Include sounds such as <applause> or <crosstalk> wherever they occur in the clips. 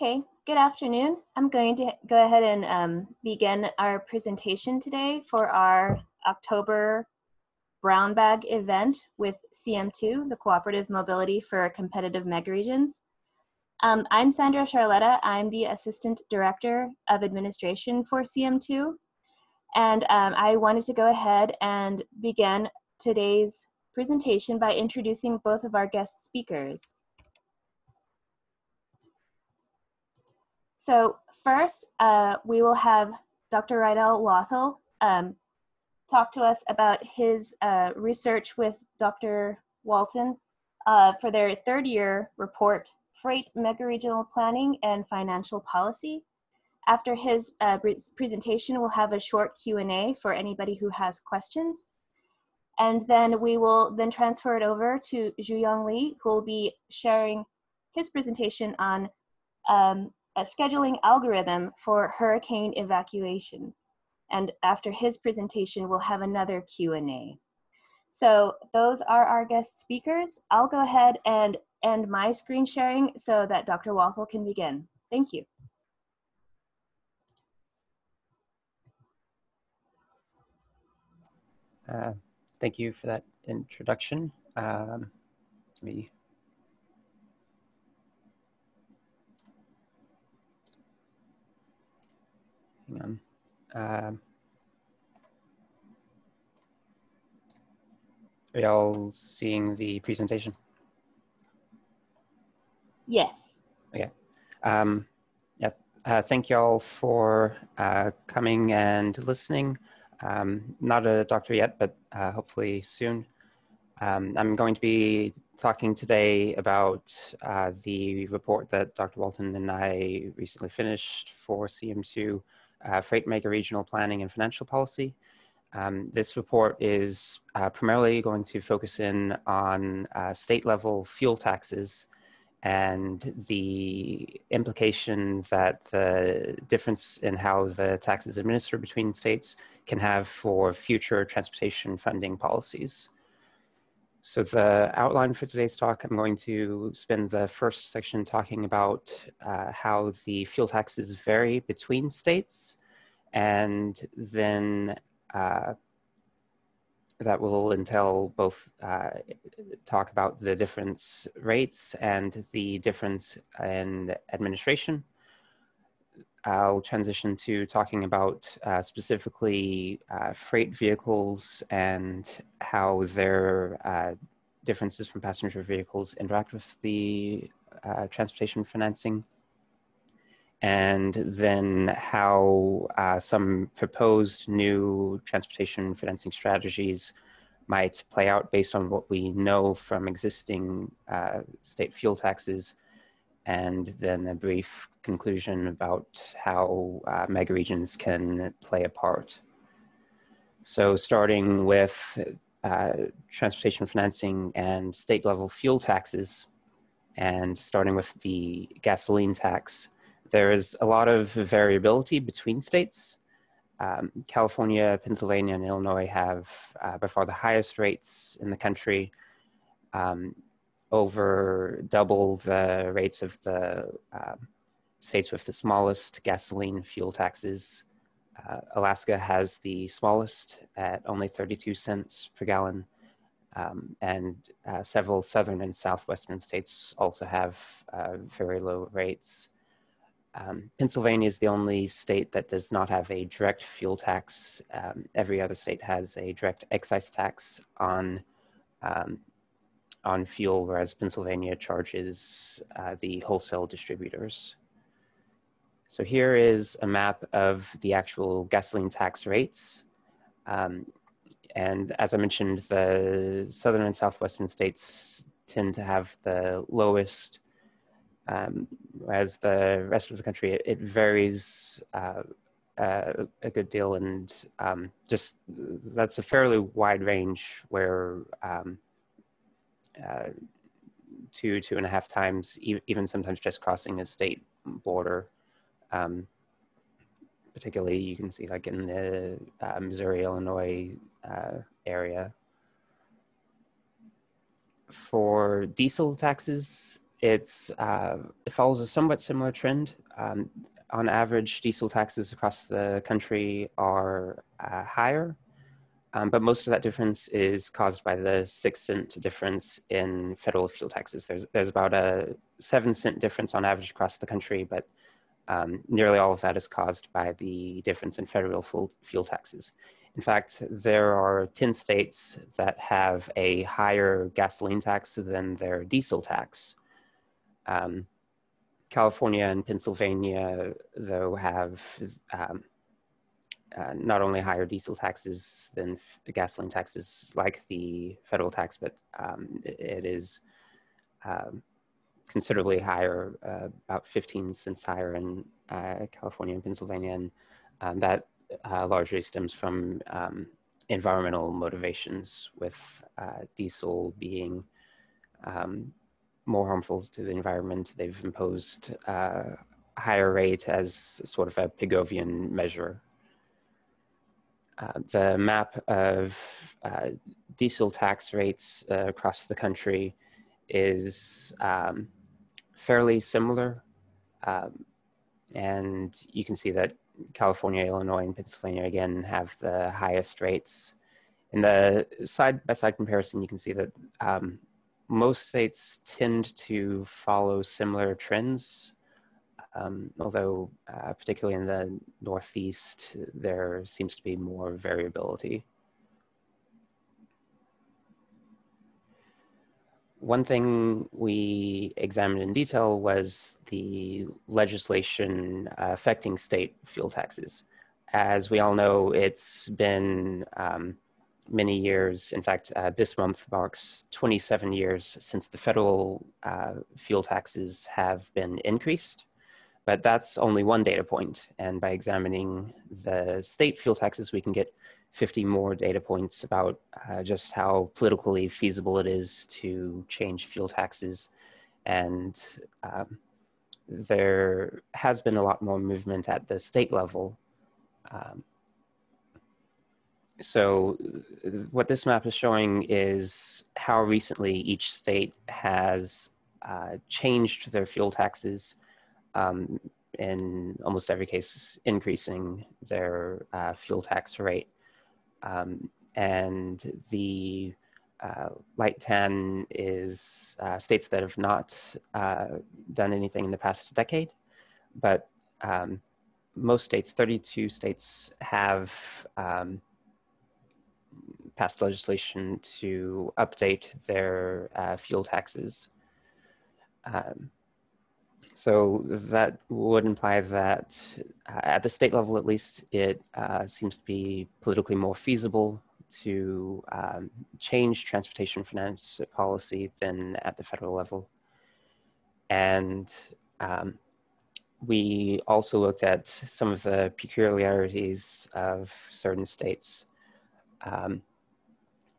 Okay, good afternoon. I'm going to go ahead and um, begin our presentation today for our October Brown Bag event with CM2, the Cooperative Mobility for Competitive Megaregions. Um, I'm Sandra Charletta. I'm the Assistant Director of Administration for CM2. And um, I wanted to go ahead and begin today's presentation by introducing both of our guest speakers. So first, uh, we will have Dr. Rydell Wathel um, talk to us about his uh, research with Dr. Walton uh, for their third year report, Freight Megaregional Planning and Financial Policy. After his uh, presentation, we'll have a short Q&A for anybody who has questions. And then we will then transfer it over to Zhuyang Li, who will be sharing his presentation on um, a scheduling algorithm for hurricane evacuation. And after his presentation, we'll have another Q&A. So those are our guest speakers. I'll go ahead and end my screen sharing so that Dr. Wathel can begin. Thank you. Uh, thank you for that introduction. Um, let me hang on. Um, are y'all seeing the presentation? Yes. Okay. Um, yeah. Uh, thank y'all for uh, coming and listening. Um, not a doctor yet, but uh, hopefully soon. Um, I'm going to be talking today about uh, the report that Dr. Walton and I recently finished for CM2 uh, Freight Megaregional Planning and Financial Policy. Um, this report is uh, primarily going to focus in on uh, state level fuel taxes and the implication that the difference in how the taxes administered between states can have for future transportation funding policies. So the outline for today's talk, I'm going to spend the first section talking about uh, how the fuel taxes vary between states, and then uh, that will entail both uh, talk about the difference rates and the difference in administration. I'll transition to talking about uh, specifically uh, freight vehicles and how their uh, differences from passenger vehicles interact with the uh, transportation financing. And then how uh, some proposed new transportation financing strategies might play out based on what we know from existing uh, state fuel taxes and then a brief conclusion about how uh, megaregions can play a part. So starting with uh, transportation financing and state level fuel taxes, and starting with the gasoline tax, there is a lot of variability between states. Um, California, Pennsylvania, and Illinois have uh, by far the highest rates in the country. Um, over double the rates of the uh, states with the smallest gasoline fuel taxes. Uh, Alaska has the smallest at only 32 cents per gallon. Um, and uh, several southern and southwestern states also have uh, very low rates. Um, Pennsylvania is the only state that does not have a direct fuel tax. Um, every other state has a direct excise tax on um, on fuel, whereas Pennsylvania charges uh, the wholesale distributors. So here is a map of the actual gasoline tax rates. Um, and as I mentioned, the southern and southwestern states tend to have the lowest, um, whereas the rest of the country, it, it varies uh, uh, a good deal. And um, just that's a fairly wide range where um, uh, two, two and a half times, even sometimes just crossing a state border. Um, particularly, you can see like in the uh, Missouri, Illinois uh, area. For diesel taxes, it's uh, it follows a somewhat similar trend. Um, on average, diesel taxes across the country are uh, higher, um, but most of that difference is caused by the six cent difference in federal fuel taxes. There's there's about a seven cent difference on average across the country, but um, nearly all of that is caused by the difference in federal fuel, fuel taxes. In fact, there are 10 states that have a higher gasoline tax than their diesel tax. Um, California and Pennsylvania, though, have um, uh, not only higher diesel taxes than gasoline taxes like the federal tax, but um, it, it is um, considerably higher, uh, about 15 cents higher in uh, California and Pennsylvania. And um, that uh, largely stems from um, environmental motivations, with uh, diesel being um, more harmful to the environment. They've imposed uh, a higher rate as sort of a Pigovian measure. Uh, the map of diesel tax rates across the country is um, fairly similar. Um, and you can see that California, Illinois, and Pennsylvania again have the highest rates. In the side by side comparison, you can see that um, most states tend to follow similar trends, um, although, uh, particularly in the Northeast, there seems to be more variability. one thing we examined in detail was the legislation affecting state fuel taxes. As we all know, it's been um, many years. In fact, uh, this month marks 27 years since the federal uh, fuel taxes have been increased. But that's only one data point. And by examining the state fuel taxes, we can get 50 more data points about uh, just how politically feasible it is to change fuel taxes. And um, there has been a lot more movement at the state level. Um, so what this map is showing is how recently each state has uh, changed their fuel taxes um, in almost every case increasing their uh, fuel tax rate. Um, and the uh, light tan is uh, states that have not uh, done anything in the past decade, but um, most states, 32 states, have um, passed legislation to update their uh, fuel taxes. Um, so that would imply that uh, at the state level, at least, it uh, seems to be politically more feasible to um, change transportation finance policy than at the federal level. And um, we also looked at some of the peculiarities of certain states. Um,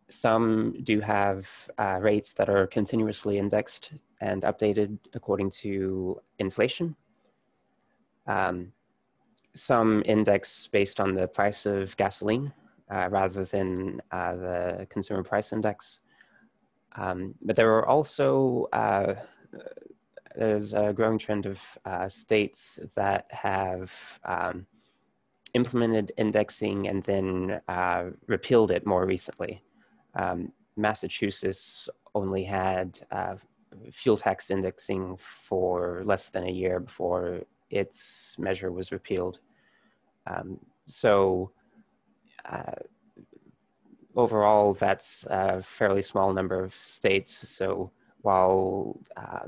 some do have uh, rates that are continuously indexed and updated according to inflation. Um, some index based on the price of gasoline uh, rather than uh, the consumer price index. Um, but there are also, uh, there's a growing trend of uh, states that have um, implemented indexing and then uh, repealed it more recently. Um, Massachusetts only had uh, fuel tax indexing for less than a year before its measure was repealed. Um, so uh, overall, that's a fairly small number of states. So while uh,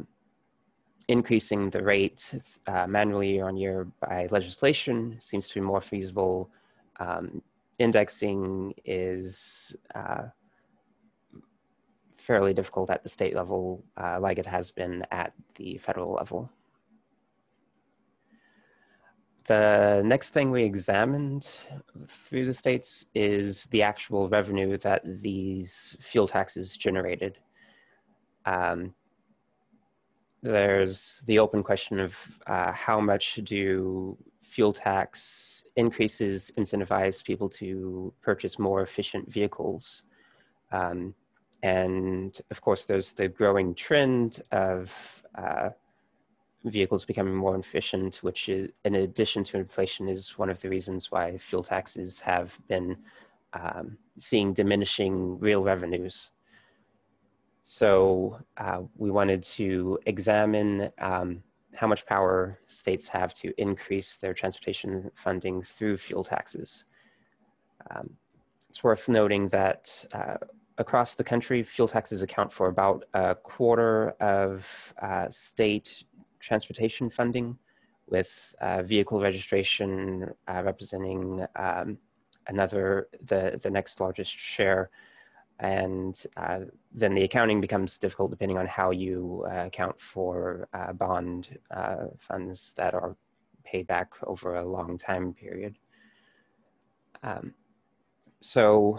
increasing the rate uh, manually year on year by legislation seems to be more feasible, um, indexing is uh, fairly difficult at the state level, uh, like it has been at the federal level. The next thing we examined through the states is the actual revenue that these fuel taxes generated. Um, there's the open question of uh, how much do fuel tax increases incentivize people to purchase more efficient vehicles. Um, and of course, there's the growing trend of uh, vehicles becoming more efficient, which is, in addition to inflation is one of the reasons why fuel taxes have been um, seeing diminishing real revenues. So uh, we wanted to examine um, how much power states have to increase their transportation funding through fuel taxes. Um, it's worth noting that uh, across the country, fuel taxes account for about a quarter of uh, state transportation funding, with uh, vehicle registration uh, representing um, another, the, the next largest share. And uh, then the accounting becomes difficult depending on how you uh, account for uh, bond funds that are paid back over a long time period. Um, so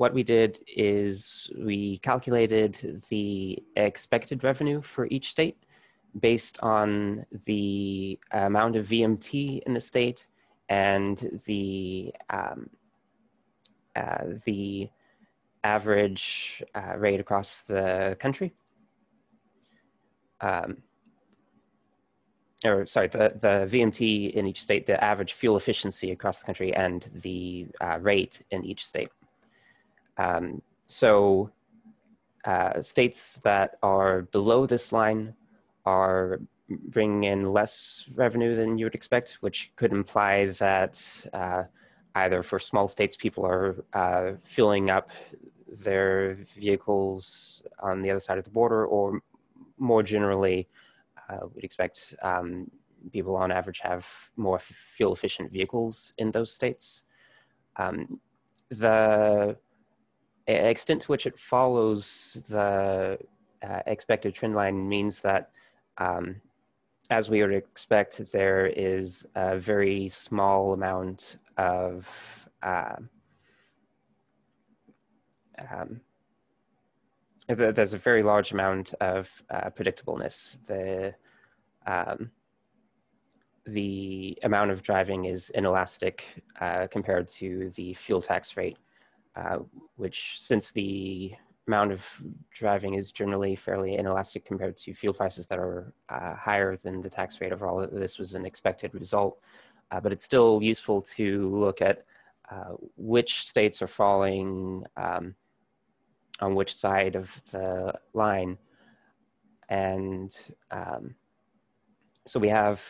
what we did is we calculated the expected revenue for each state based on the amount of VMT in the state and the um, uh, the average uh, rate across the country. Um, or sorry, the, the VMT in each state, the average fuel efficiency across the country, and the uh, rate in each state. Um, so uh, states that are below this line are bringing in less revenue than you would expect, which could imply that uh, either for small states, people are uh, filling up their vehicles on the other side of the border, or more generally, uh, we'd expect um, people on average have more fuel efficient vehicles in those states. Um, the extent to which it follows the uh, expected trend line means that um, as we would expect, there is a very small amount of uh, um, there's a very large amount of uh, predictableness. The um, the amount of driving is inelastic uh, compared to the fuel tax rate, uh, which since the amount of driving is generally fairly inelastic compared to fuel prices that are uh, higher than the tax rate overall. This was an expected result, uh, but it's still useful to look at uh, which states are falling um, on which side of the line. And um, so we have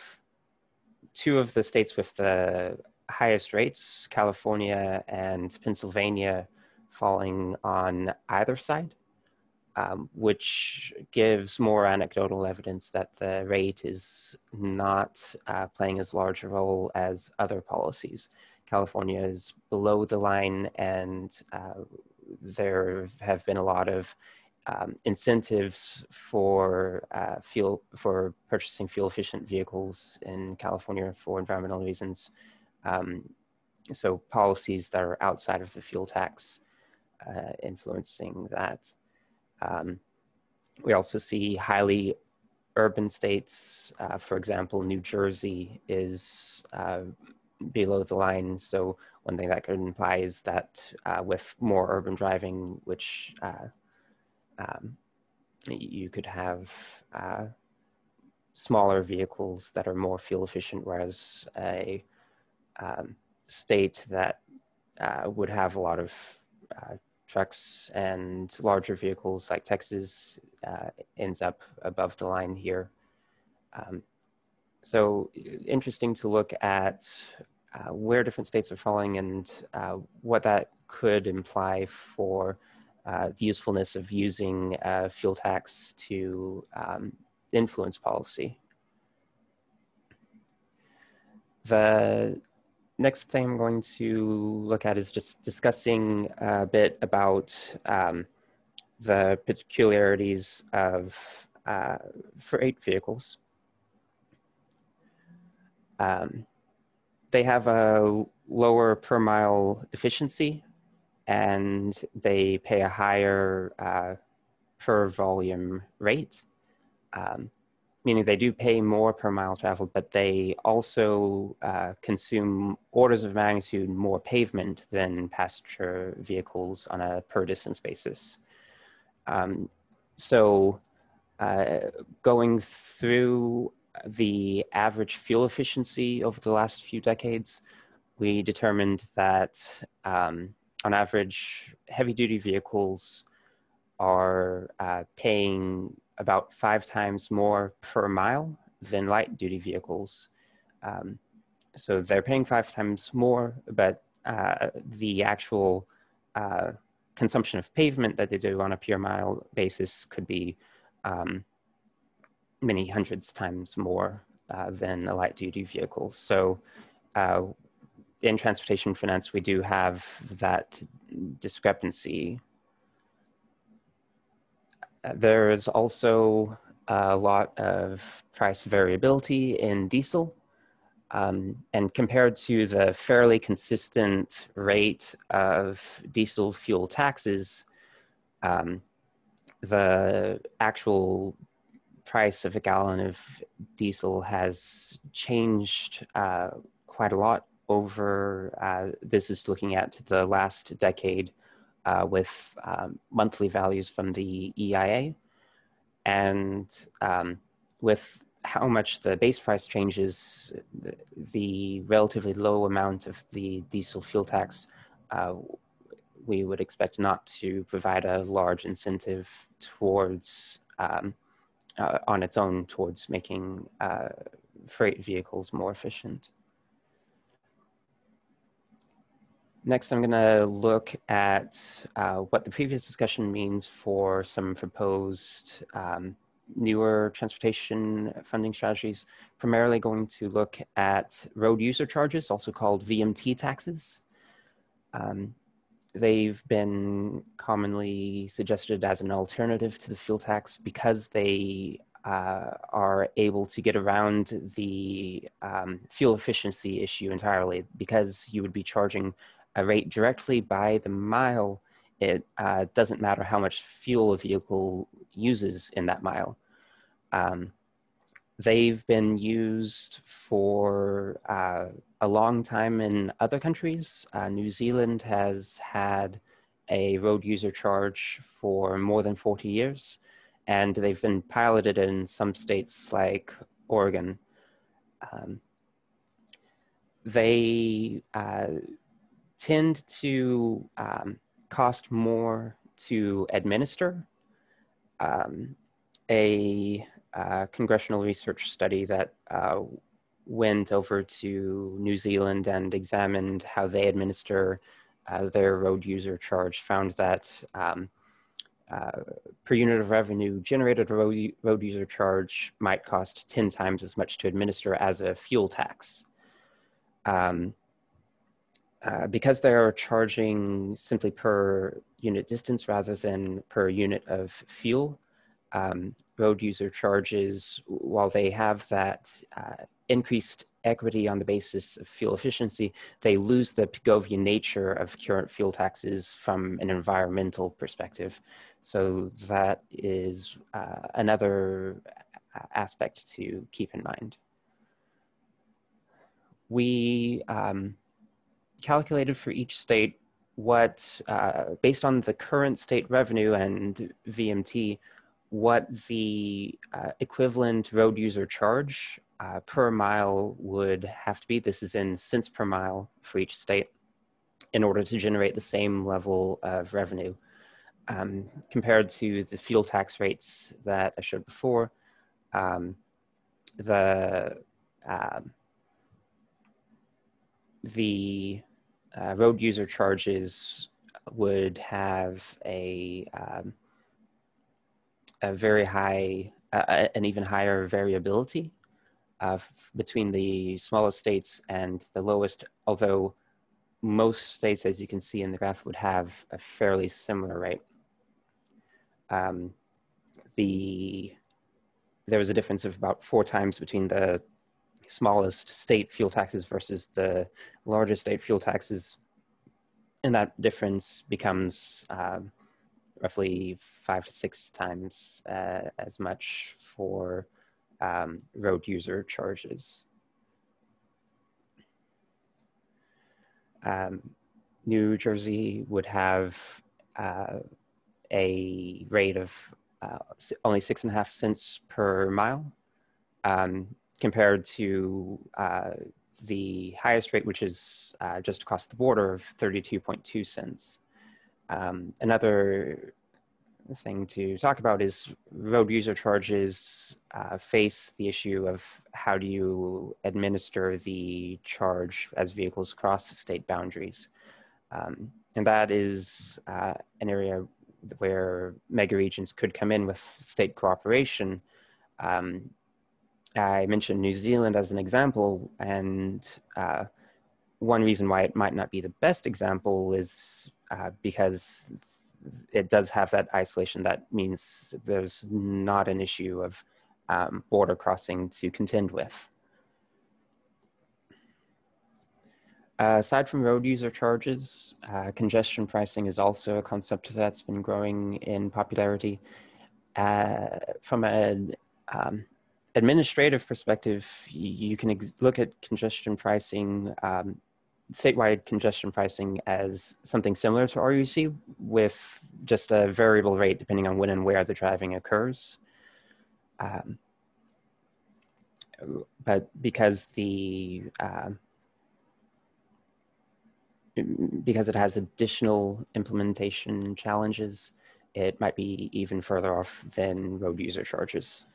two of the states with the highest rates, California and Pennsylvania, falling on either side, um, which gives more anecdotal evidence that the rate is not uh, playing as large a role as other policies. California is below the line, and uh, there have been a lot of um, incentives for uh, fuel for purchasing fuel efficient vehicles in California for environmental reasons. Um, so policies that are outside of the fuel tax uh, influencing that. Um, we also see highly urban states, uh, for example, New Jersey is uh, below the line. So one thing that could imply is that uh, with more urban driving, which uh, um, you could have uh, smaller vehicles that are more fuel efficient, whereas a um, state that would have a lot of trucks and larger vehicles like Texas uh, ends up above the line here. Um, so interesting to look at uh, where different states are falling and uh, what that could imply for uh, the usefulness of using fuel tax to um, influence policy. The next thing I'm going to look at is just discussing a bit about um, the peculiarities of uh, freight vehicles. Um, they have a lower per mile efficiency and they pay a higher uh, per volume rate. Um, meaning they do pay more per mile traveled, but they also uh, consume orders of magnitude more pavement than passenger vehicles on a per distance basis. Um, so uh, going through the average fuel efficiency over the last few decades, we determined that um, on average, heavy duty vehicles are uh, paying about five times more per mile than light duty vehicles. Um, so they're paying five times more, but uh, the actual uh, consumption of pavement that they do on a per mile basis could be um, many hundreds times more uh, than a light duty vehicle. So uh, in transportation finance, we do have that discrepancy. There is also a lot of price variability in diesel. Um, and compared to the fairly consistent rate of diesel fuel taxes, um, the actual price of a gallon of diesel has changed uh, quite a lot over, uh, this is looking at the last decade uh, with um, monthly values from the EIA. And um, with how much the base price changes, the, the relatively low amount of the diesel fuel tax, uh, we would expect not to provide a large incentive towards, um, uh, on its own, towards making uh, freight vehicles more efficient. Next, I'm going to look at uh, what the previous discussion means for some proposed um, newer transportation funding strategies. Primarily going to look at road user charges, also called VMT taxes. Um, they've been commonly suggested as an alternative to the fuel tax because they uh, are able to get around the um, fuel efficiency issue entirely because you would be charging a rate directly by the mile, it uh, doesn't matter how much fuel a vehicle uses in that mile. Um, they've been used for uh, a long time in other countries. Uh, New Zealand has had a road user charge for more than 40 years, and they've been piloted in some states like Oregon. Um, they uh, tend to um, cost more to administer. Um, a uh, congressional research study that uh, went over to New Zealand and examined how they administer uh, their road user charge found that um, uh, per unit of revenue generated road, road user charge might cost 10 times as much to administer as a fuel tax. Um, uh, because they're charging simply per unit distance rather than per unit of fuel, um, road user charges, while they have that uh, increased equity on the basis of fuel efficiency, they lose the Pigovian nature of current fuel taxes from an environmental perspective. So that is uh, another aspect to keep in mind. We um, calculated for each state what, uh, based on the current state revenue and VMT, what the uh, equivalent road user charge uh, per mile would have to be. This is in cents per mile for each state in order to generate the same level of revenue. Um, compared to the fuel tax rates that I showed before, um, the um, the uh, road user charges would have a, um, a very high, uh, an even higher variability uh, between the smallest states and the lowest, although most states, as you can see in the graph, would have a fairly similar rate. Um, the, there was a difference of about four times between the smallest state fuel taxes versus the largest state fuel taxes. And that difference becomes uh, roughly five to six times uh, as much for um, road user charges. Um, New Jersey would have uh, a rate of uh, only six and a half cents per mile, um, compared to uh, the highest rate, which is uh, just across the border of 32.2 cents. Um, another thing to talk about is road user charges uh, face the issue of how do you administer the charge as vehicles cross state boundaries. Um, and that is uh, an area where mega regions could come in with state cooperation. Um, I mentioned New Zealand as an example, and uh, one reason why it might not be the best example is uh, because it does have that isolation. That means there's not an issue of um, border crossing to contend with. Uh, aside from road user charges, uh, congestion pricing is also a concept that's been growing in popularity. Uh, from an um, administrative perspective, you, can look at congestion pricing, um, statewide congestion pricing as something similar to RUC with just a variable rate depending on when and where the driving occurs. Um, but because the um, because it has additional implementation challenges, it might be even further off than road user charges.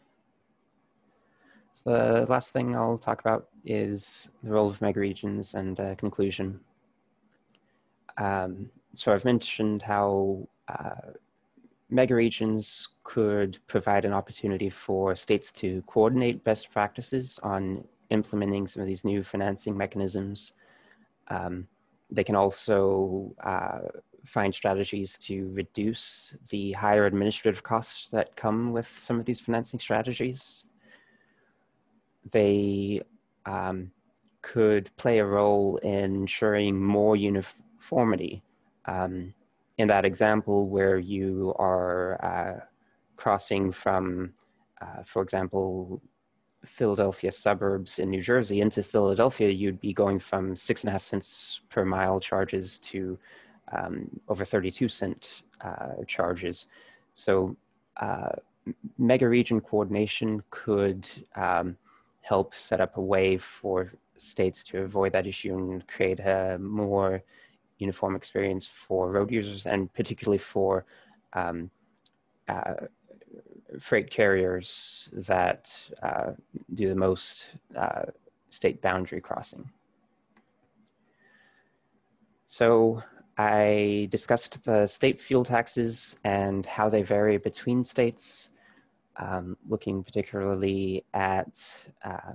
So the last thing I'll talk about is the role of megaregions and uh, conclusion. Um, so I've mentioned how uh, megaregions could provide an opportunity for states to coordinate best practices on implementing some of these new financing mechanisms. Um, they can also uh, find strategies to reduce the higher administrative costs that come with some of these financing strategies. They um, could play a role in ensuring more uniformity. Um, in that example, where you are uh, crossing from, uh, for example, Philadelphia suburbs in New Jersey into Philadelphia, you'd be going from six and a half cents per mile charges to um, over 32 cent uh, charges. So uh, mega region coordination could um, help set up a way for states to avoid that issue and create a more uniform experience for road users and particularly for um, uh, freight carriers that uh, do the most uh, state boundary crossing. So I discussed the state fuel taxes and how they vary between states, um, looking particularly at uh,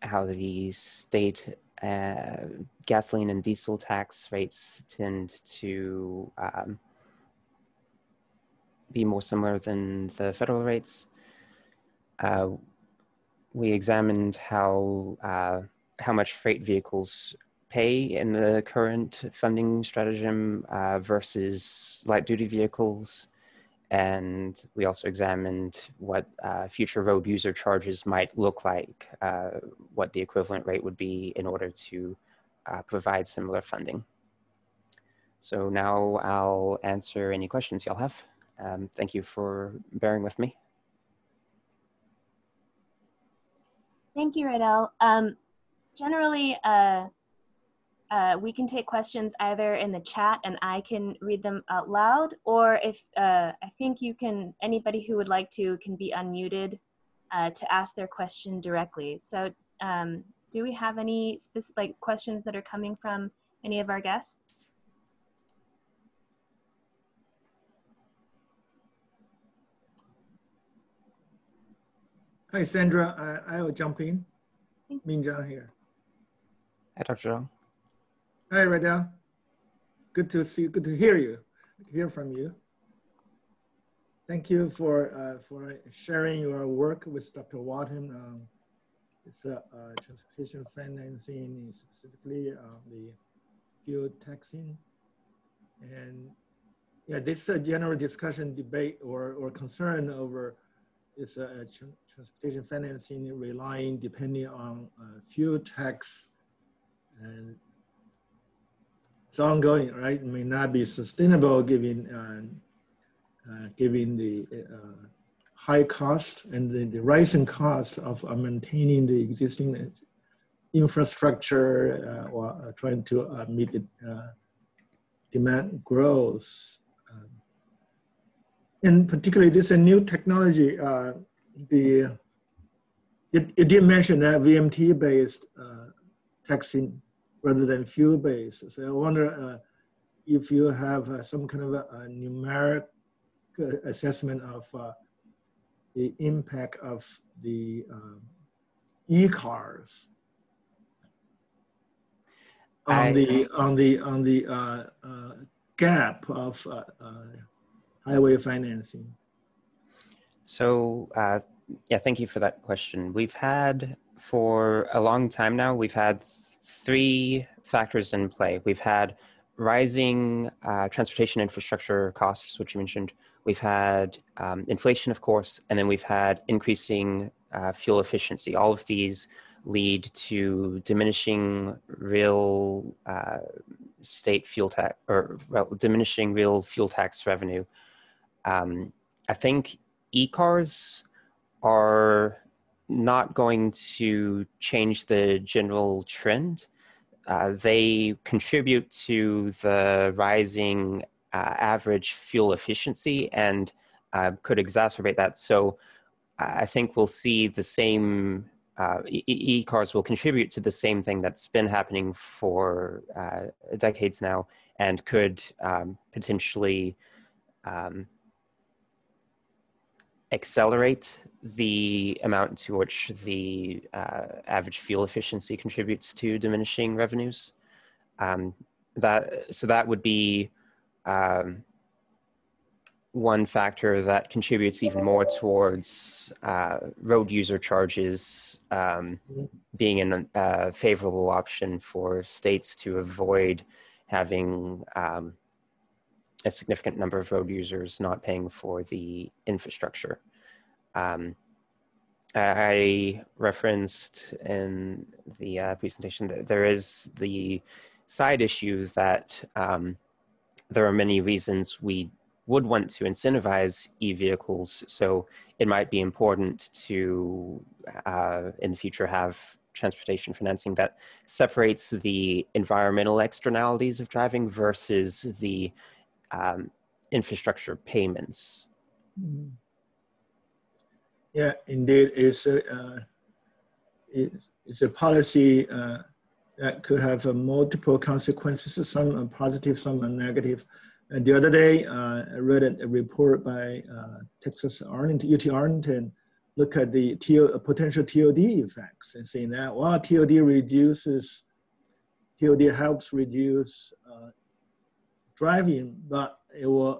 how the state uh, gasoline and diesel tax rates tend to um, be more similar than the federal rates. Uh, we examined how uh, how much freight vehicles pay in the current funding stratagem uh, versus light duty vehicles. And we also examined what uh, future road user charges might look like, uh, what the equivalent rate would be in order to uh, provide similar funding. So now I'll answer any questions y'all have. Um, thank you for bearing with me. Thank you, Rydell. Um, generally, uh, we can take questions either in the chat and I can read them out loud, or if uh, I think you can, anybody who would like to can be unmuted uh, to ask their question directly. So um, do we have any specific like, questions that are coming from any of our guests? Hi, Sandra. I, I will jump in. Ming here. Hi, Dr. Zhang. Hi, Rydell. Good to see. Good to hear you. Hear from you. Thank you for uh, for sharing your work with Dr. Walton. Um, it's a uh, transportation financing, specifically uh, the fuel taxing. And yeah, this is a general discussion, debate, or, or concern over is a, transportation financing relying depending on uh, fuel tax and it's ongoing, right? It may not be sustainable given uh, uh, given the uh, high cost and the, the rising cost of uh, maintaining the existing infrastructure or trying to meet the demand growth. And particularly this a new technology, the it, it did mention that VMT based uh, taxing rather than fuel based. So I wonder uh, if you have uh, some kind of a, a numeric uh, assessment of uh, the impact of the um, e-cars on I, the on the on the uh, gap of highway financing. So yeah, thank you for that question. We've had for a long time now, we've had three factors in play. We've had rising uh, transportation infrastructure costs, which you mentioned. We've had um, inflation, of course, and then we've had increasing uh, fuel efficiency. All of these lead to diminishing real uh, state fuel tax or well, diminishing real fuel tax revenue. Um, I think e-cars are not going to change the general trend. Uh, they contribute to the rising uh, average fuel efficiency and uh, could exacerbate that. So I think we'll see the same, uh, e-cars will contribute to the same thing that's been happening for uh, decades now and could um, potentially um, accelerate the amount to which the uh, average fuel efficiency contributes to diminishing revenues. Um, that so that would be um, one factor that contributes even more towards uh, road user charges um, being a uh, favorable option for states to avoid having um, a significant number of road users not paying for the infrastructure. Um, I referenced in the uh, presentation that there is the side issue that um, there are many reasons we would want to incentivize e-vehicles. So it might be important to, uh, in the future, have transportation financing that separates the environmental externalities of driving versus the um, infrastructure payments. Mm-hmm. Yeah, indeed, it's a, uh, it's a policy uh, that could have uh, multiple consequences, some positive, some negative. And the other day, uh, I read a report by uh, Texas Arlington, UT Arlington, look at the TO, potential TOD effects and saying that, well, TOD reduces, TOD helps reduce uh, driving, but it will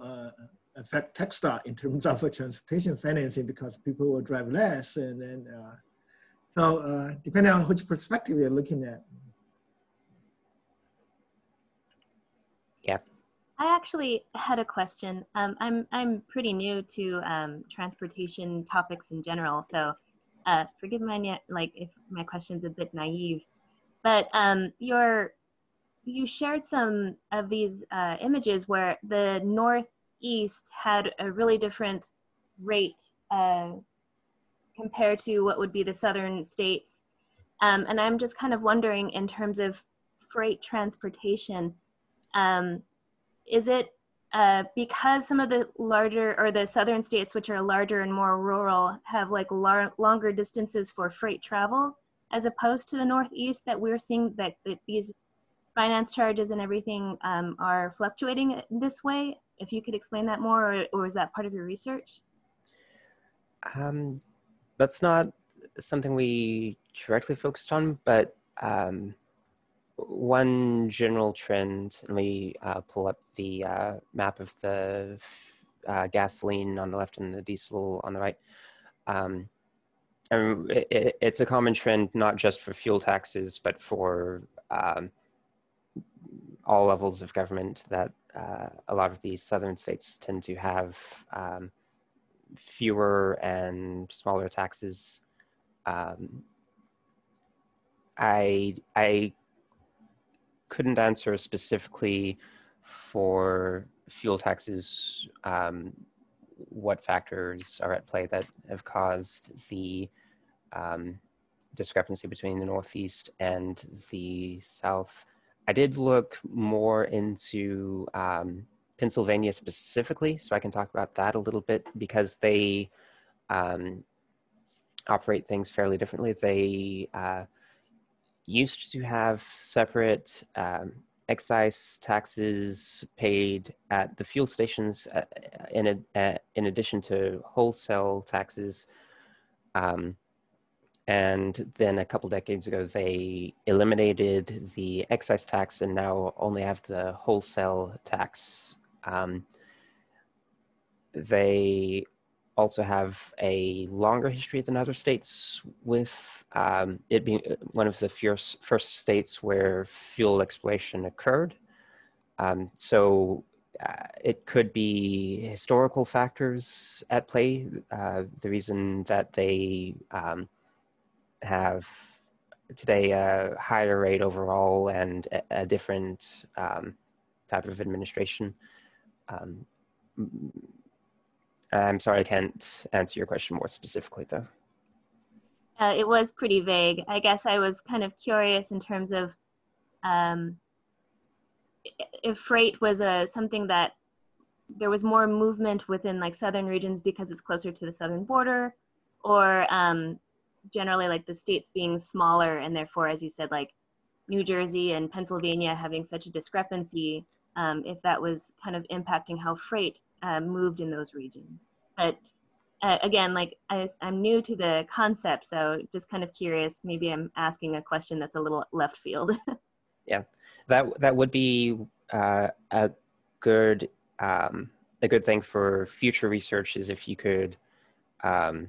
affect TxDOT in terms of <laughs> transportation financing because people will drive less. And then, uh, so uh, depending on which perspective you're looking at. Yeah. I actually had a question. Um, I'm, I'm pretty new to um, transportation topics in general, so uh, forgive my like if my question's a bit naive, but um, your you shared some of these uh, images where the north East had a really different rate uh, compared to what would be the southern states. Um, and I'm just kind of wondering in terms of freight transportation, um, is it uh, because some of the larger or the southern states, which are larger and more rural, have like lar- longer distances for freight travel, as opposed to the Northeast, that we're seeing that, that these finance charges and everything um, are fluctuating in this way? If you could explain that more, or, or is that part of your research? Um, that's not something we directly focused on, but um, one general trend, let me uh, pull up the uh, map of the uh, gasoline on the left and the diesel on the right. Um, and it, it's a common trend, not just for fuel taxes, but for um, all levels of government that uh, a lot of these southern states tend to have um, fewer and smaller taxes. Um, I I couldn't answer specifically for fuel taxes um, what factors are at play that have caused the um, discrepancy between the Northeast and the South. I did look more into um, Pennsylvania specifically, so I can talk about that a little bit because they um, operate things fairly differently. They uh, used to have separate um, excise taxes paid at the fuel stations uh, in, a, uh, in addition to wholesale taxes. Um, and then a couple decades ago, they eliminated the excise tax and now only have the wholesale tax. Um, they also have a longer history than other states, with um, it being uh, one of the first, first states where fuel exploration occurred. Um, so uh, it could be historical factors at play. Uh, the reason that they um, have today a higher rate overall and a, a different um, type of administration. Um, I'm sorry, I can't answer your question more specifically, though. Uh, it was pretty vague. I guess I was kind of curious in terms of um, if freight was a something that there was more movement within like southern regions because it's closer to the southern border, or um, generally like the states being smaller and therefore, as you said, like New Jersey and Pennsylvania having such a discrepancy, um, if that was kind of impacting how freight uh, moved in those regions. But uh, again, like I, am new to the concept, so just kind of curious. Maybe I'm asking a question that's a little left field. <laughs> yeah, that that would be uh, a good um, a good thing for future research is if you could um,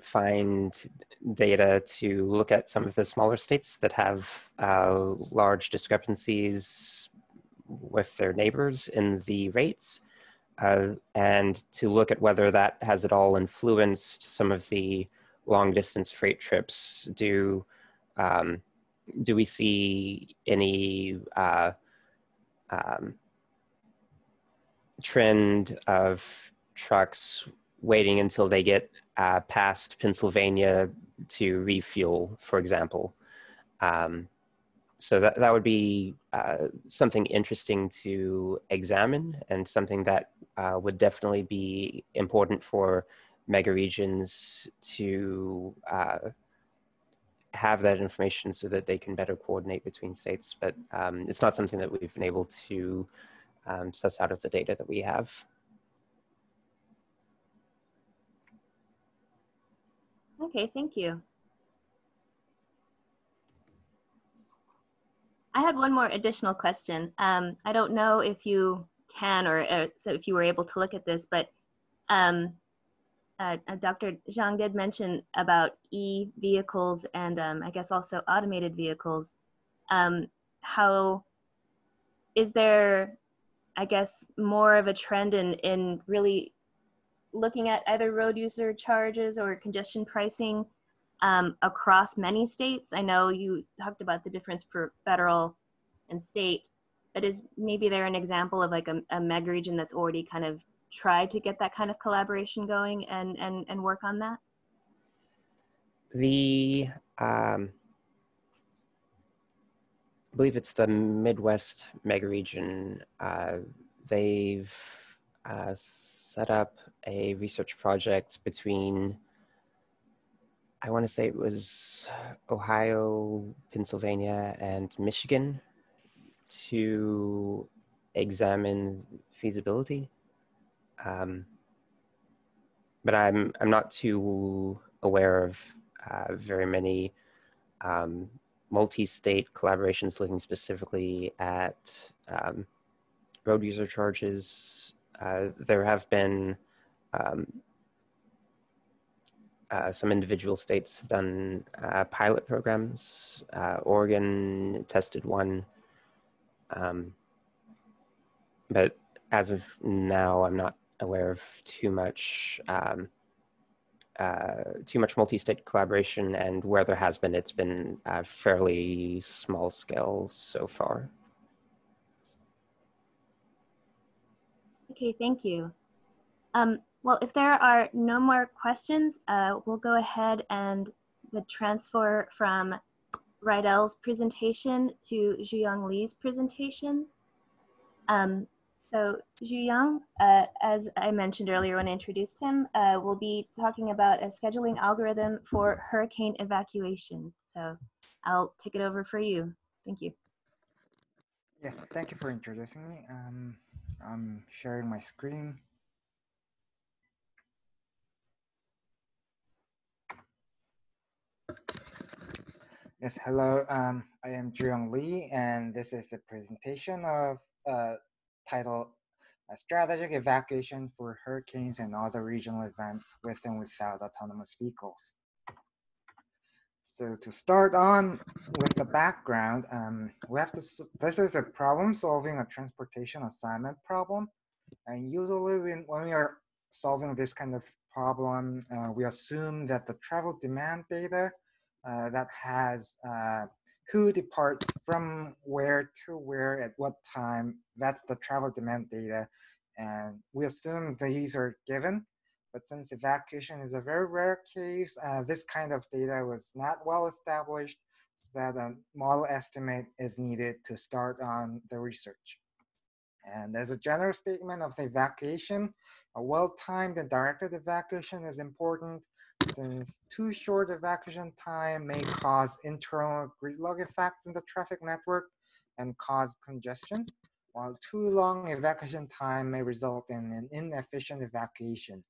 find data to look at some of the smaller states that have uh, large discrepancies with their neighbors in the rates uh, and to look at whether that has at all influenced some of the long distance freight trips. Do um, do we see any uh, um, trend of trucks waiting until they get uh, past Pennsylvania to refuel, for example? Um, so that, that would be uh, something interesting to examine and something that uh, would definitely be important for mega regions to uh, have that information so that they can better coordinate between states. But um, it's not something that we've been able to um, suss out of the data that we have. Okay, thank you. I had one more additional question. Um, I don't know if you can or uh, so if you were able to look at this, but um, uh, uh Dr. Zhang did mention about e-vehicles and um, I guess also automated vehicles. Um, how is there, I guess, more of a trend in, in really looking at either road user charges or congestion pricing um, across many states? I know you talked about the difference for federal and state, but is maybe there an example of like a, a region that's already kind of tried to get that kind of collaboration going and, and, and work on that? The, um, I believe it's the Midwest mega region. Uh, they've uh, set up a research project between I want to say it was Ohio, Pennsylvania, and Michigan to examine feasibility. Um, but I'm I'm not too aware of uh, very many um, multi-state collaborations looking specifically at um, road user charges. Uh, there have been um, uh, some individual states have done uh, pilot programs. Uh, Oregon tested one. Um, but as of now, I'm not aware of too much um, uh, too much multi-state collaboration, and where there has been, it's been fairly small scale so far. Okay, thank you. Um, well, if there are no more questions, uh, we'll go ahead and the transfer from Rydel's presentation to Jooyong Lee's presentation. Um, so Jooyong, uh, as I mentioned earlier when I introduced him, uh, will be talking about a scheduling algorithm for hurricane evacuation. So I'll take it over for you. Thank you. Yes, thank you for introducing me. Um, I'm sharing my screen. Yes, hello. Um, I am Jooyong Lee, and this is the presentation of uh, titled uh, Strategic Evacuation for Hurricanes and Other Regional Events with and Without Autonomous Vehicles. So to start on with the background, um, we have to, this is a problem solving a transportation assignment problem. And usually when, when we are solving this kind of problem, uh, we assume that the travel demand data uh, that has uh, who departs from where to where at what time. That's the travel demand data. And we assume these are given. But since evacuation is a very rare case, uh, this kind of data was not well established so that a model estimate is needed to start on the research. And as a general statement of the evacuation, a well-timed and directed evacuation is important since too short evacuation time may cause internal gridlock effects in the traffic network and cause congestion, while too long evacuation time may result in an inefficient evacuation.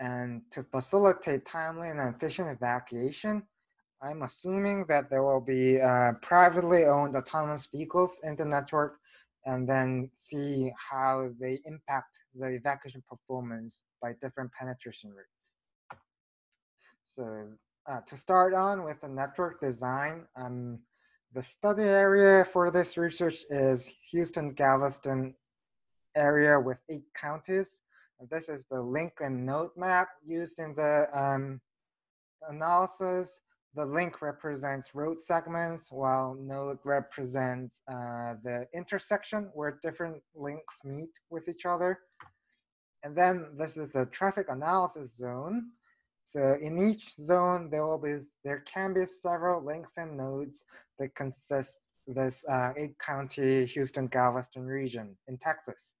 And to facilitate timely and efficient evacuation, I'm assuming that there will be uh, privately owned autonomous vehicles in the network and then see how they impact the evacuation performance by different penetration rates. So uh, to start on with the network design, um, the study area for this research is Houston Galveston area with eight counties. This is the link and node map used in the um, analysis. The link represents road segments while node represents uh, the intersection where different links meet with each other. And then this is the traffic analysis zone. So in each zone, there will be there can be several links and nodes that consist this uh, eight county Houston Galveston region in Texas.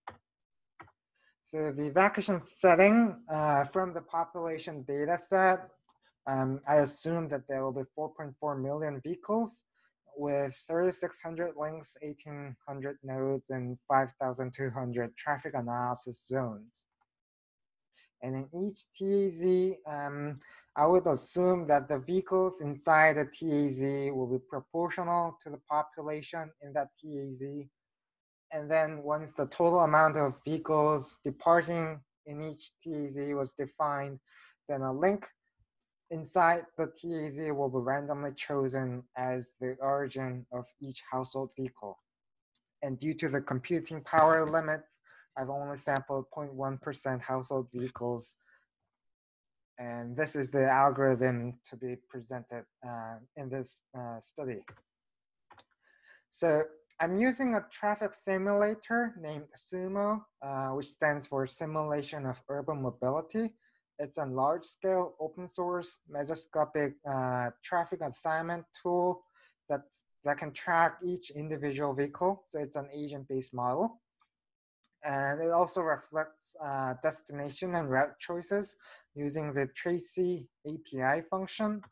So the evacuation setting uh, from the population data set, um, I assume that there will be 4.4 million vehicles with 3,600 links, 1,800 nodes, and 5,200 traffic analysis zones. And in each TAZ, um, I would assume that the vehicles inside the TAZ will be proportional to the population in that TAZ. And then once the total amount of vehicles departing in each TAZ was defined, then a link inside the TAZ will be randomly chosen as the origin of each household vehicle. And due to the computing power limits, I've only sampled 0.1% household vehicles. And this is the algorithm to be presented uh, in this uh, study. So I'm using a traffic simulator named SUMO, uh, which stands for Simulation of Urban Mobility. It's a large scale open source mesoscopic uh, traffic assignment tool that's, that can track each individual vehicle. So it's an agent based model. And it also reflects uh, destination and route choices using the TraCI API function.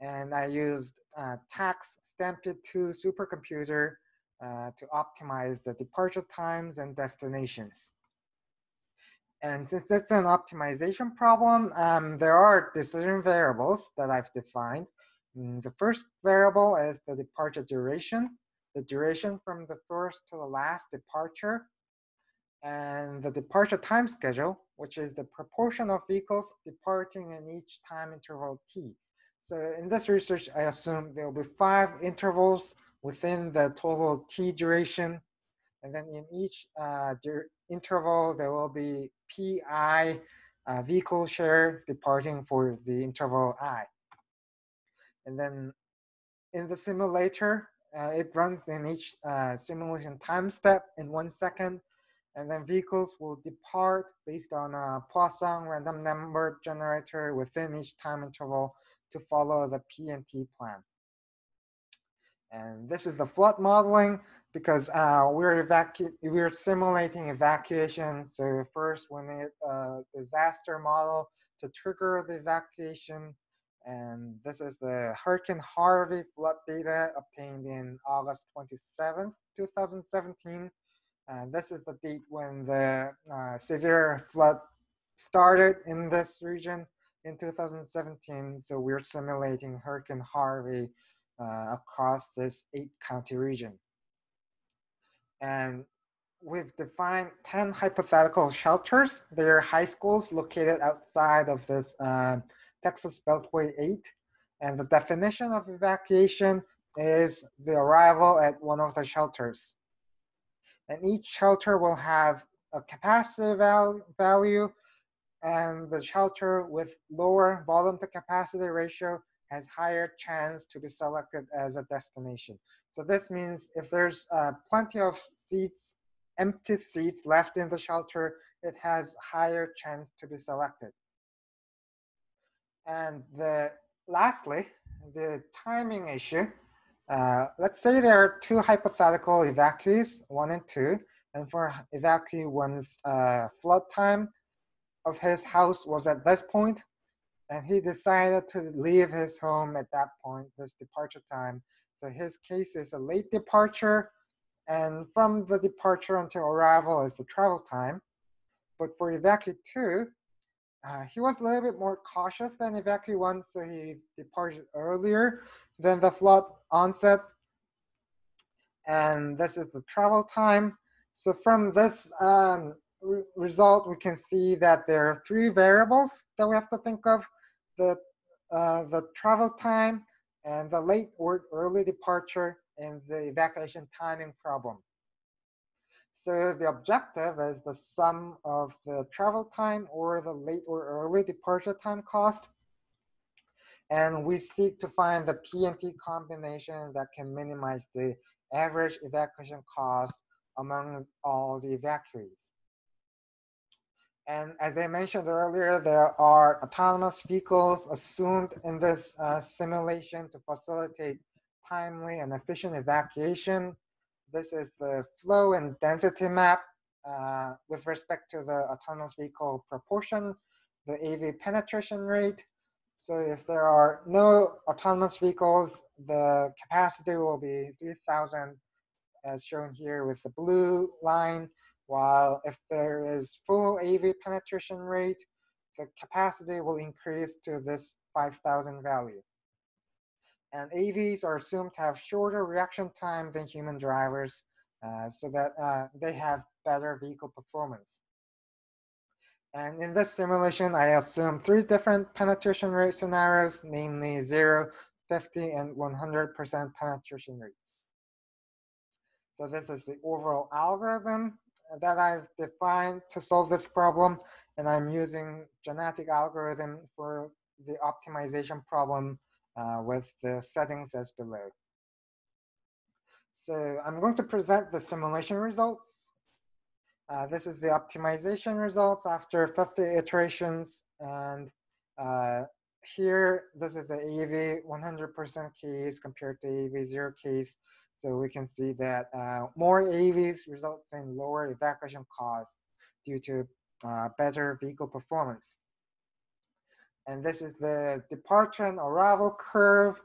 And I used uh, TACC Stampede 2 supercomputer uh, to optimize the departure times and destinations. And since it's an optimization problem, um, there are decision variables that I've defined. And mm, the first variable is the departure duration, the duration from the first to the last departure and the departure time schedule, which is the proportion of vehicles departing in each time interval t. So in this research, I assume there will be five intervals within the total t duration. And then in each uh, interval, there will be pi uh, vehicle share departing for the interval i. And then in the simulator, uh, it runs in each uh, simulation time step in one second And then vehicles will depart based on a Poisson random number generator within each time interval to follow the P and T plan. And this is the flood modeling because uh, we're evacu we're simulating evacuation. So first, we need a disaster model to trigger the evacuation, and this is the Hurricane Harvey flood data obtained in August 27, 2017. And this is the date when the uh, severe flood started in this region in 2017. So we're simulating Hurricane Harvey uh, across this eight county region. And we've defined 10 hypothetical shelters. They are high schools located outside of this uh, Texas Beltway 8. And the definition of evacuation is the arrival at one of the shelters. And each shelter will have a capacity val value and the shelter with lower volume to capacity ratio has higher chance to be selected as a destination. So this means if there's uh, plenty of seats, empty seats left in the shelter, it has higher chance to be selected. And the lastly, the timing issue. Uh, let's say there are two hypothetical evacuees, one and two, and for evacuee one's uh, flood time of his house was at this point, and he decided to leave his home at that point, this departure time. So his case is a late departure, and from the departure until arrival is the travel time. But for evacuee two, uh, he was a little bit more cautious than evacuee one, so he departed earlier than the flood onset. And this is the travel time. So from this um, re result, we can see that there are three variables that we have to think of. The, uh, the travel time and the late or early departure and the evacuation timing problem. So the objective is the sum of the travel time or the late or early departure time cost. And we seek to find the PNT combination that can minimize the average evacuation cost among all the evacuees. And as I mentioned earlier, there are autonomous vehicles assumed in this uh, simulation to facilitate timely and efficient evacuation. This is the flow and density map uh, with respect to the autonomous vehicle proportion, the AV penetration rate. So if there are no autonomous vehicles, the capacity will be 3,000 as shown here with the blue line, while if there is full AV penetration rate, the capacity will increase to this 5,000 value. And AVs are assumed to have shorter reaction time than human drivers uh, so that uh, they have better vehicle performance. And in this simulation, I assume three different penetration rate scenarios, namely 0, 50, and 100% penetration rates. So this is the overall algorithm that I've defined to solve this problem. And I'm using genetic algorithm for the optimization problem uh, with the settings as below. So I'm going to present the simulation results. Uh, this is the optimization results after 50 iterations. And uh, here, this is the AV 100% case compared to AV 0 case. So we can see that uh, more AVs results in lower evacuation costs due to uh, better vehicle performance. And this is the departure and arrival curve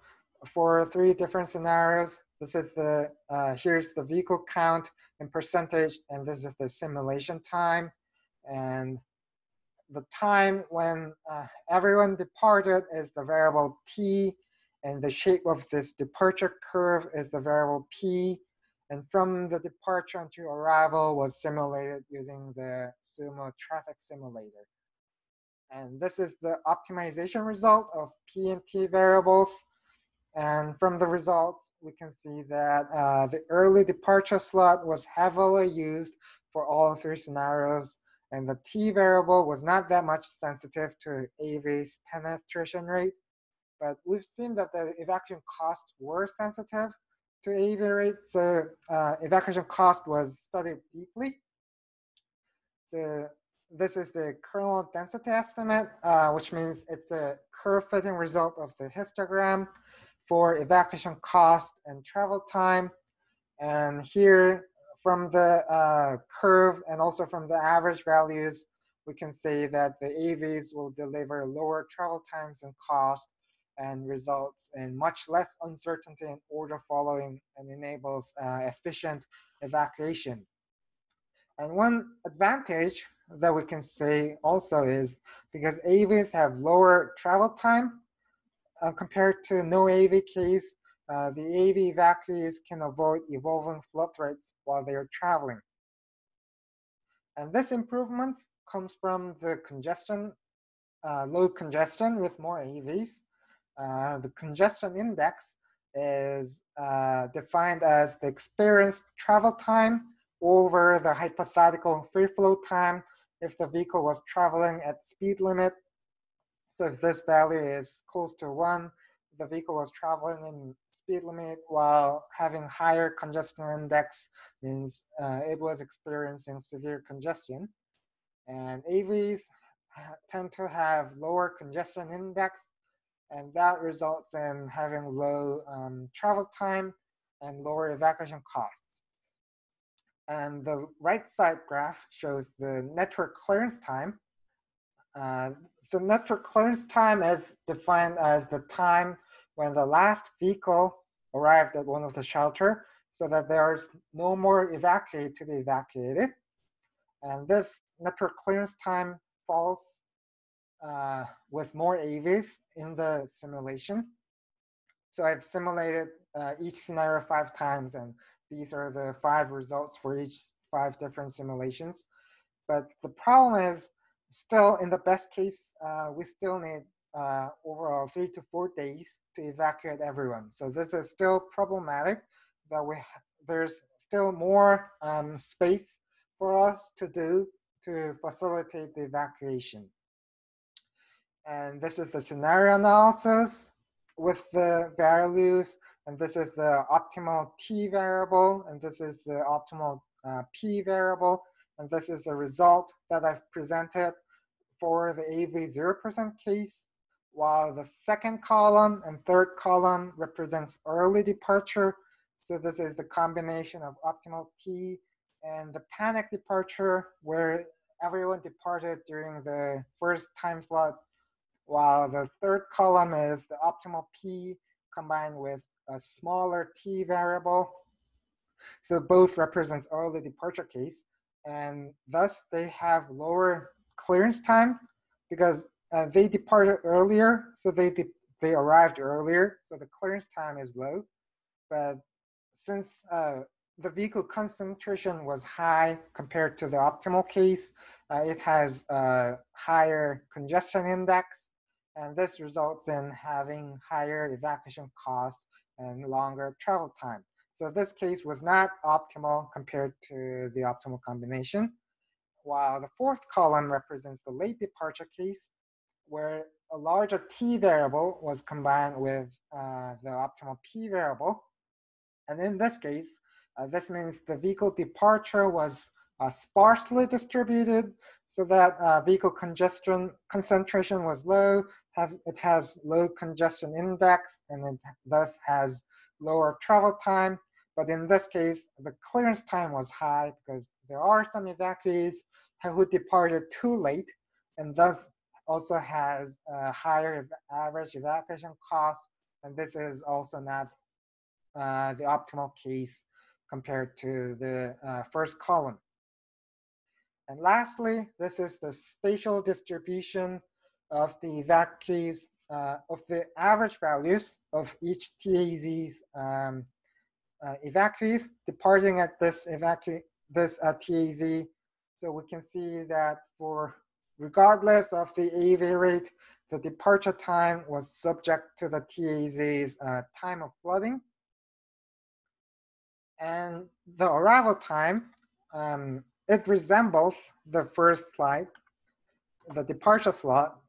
for three different scenarios. This is the, uh, here's the vehicle count in percentage, and this is the simulation time. And the time when uh, everyone departed is the variable t, and the shape of this departure curve is the variable p. And from the departure until arrival was simulated using the Sumo traffic simulator. And this is the optimization result of P and T variables. And from the results, we can see that uh, the early departure slot was heavily used for all three scenarios. And the T variable was not that much sensitive to AV's penetration rate. But we've seen that the evacuation costs were sensitive to AV rate. So uh, evacuation cost was studied deeply. So this is the kernel density estimate, uh, which means it's a curve fitting result of the histogram for evacuation cost and travel time. And here from the uh, curve and also from the average values, we can say that the AVs will deliver lower travel times and cost and results in much less uncertainty in order following and enables uh, efficient evacuation. And one advantage that we can say also is because AVs have lower travel time uh, compared to no AV case, uh, the AV evacuees can avoid evolving flood rates while they are traveling. And this improvement comes from the congestion, uh, low congestion with more AVs. Uh, the congestion index is uh, defined as the experienced travel time over the hypothetical free flow time if the vehicle was traveling at speed limit. So if this value is close to one, the vehicle was traveling in speed limit while having higher congestion index means uh, it was experiencing severe congestion. And AVs tend to have lower congestion index and that results in having low um, travel time and lower evacuation costs. And the right side graph shows the network clearance time. Uh, so network clearance time is defined as the time when the last vehicle arrived at one of the shelter so that there's no more evacuate to be evacuated. And this network clearance time falls uh, with more AVs in the simulation. So I've simulated uh, each scenario five times and these are the five results for each five different simulations. But the problem is still in the best case, uh, we still need uh, overall three to four days to evacuate everyone. So this is still problematic that we there's still more um, space for us to do to facilitate the evacuation. And this is the scenario analysis with the values. And this is the optimal t variable, and this is the optimal uh, p variable, and this is the result that I've presented for the AV 0% case, while the second column and third column represents early departure. So this is the combination of optimal t and the panic departure, where everyone departed during the first time slot, while the third column is the optimal p combined with a smaller t variable. So both represents early departure case, and thus they have lower clearance time because uh, they departed earlier, so they they arrived earlier, so the clearance time is low. But since uh, the vehicle concentration was high compared to the optimal case, uh, it has a higher congestion index, and this results in having higher evacuation costs and longer travel time. So this case was not optimal compared to the optimal combination, while the fourth column represents the late departure case, where a larger t variable was combined with uh, the optimal p variable. And in this case, uh, this means the vehicle departure was uh, sparsely distributed so that uh, vehicle congestion concentration was low have, it has low congestion index and it thus has lower travel time. But in this case, the clearance time was high because there are some evacuees who departed too late and thus also has a higher average evacuation cost. And this is also not uh, the optimal case compared to the uh, first column. And lastly, this is the spatial distribution of the evacuees uh, of the average values of each TAZ's um, uh, evacuees departing at this this uh, TAZ. So we can see that for regardless of the AV rate, the departure time was subject to the TAZ's uh, time of flooding. And the arrival time, um, it resembles the first slide, the departure slot,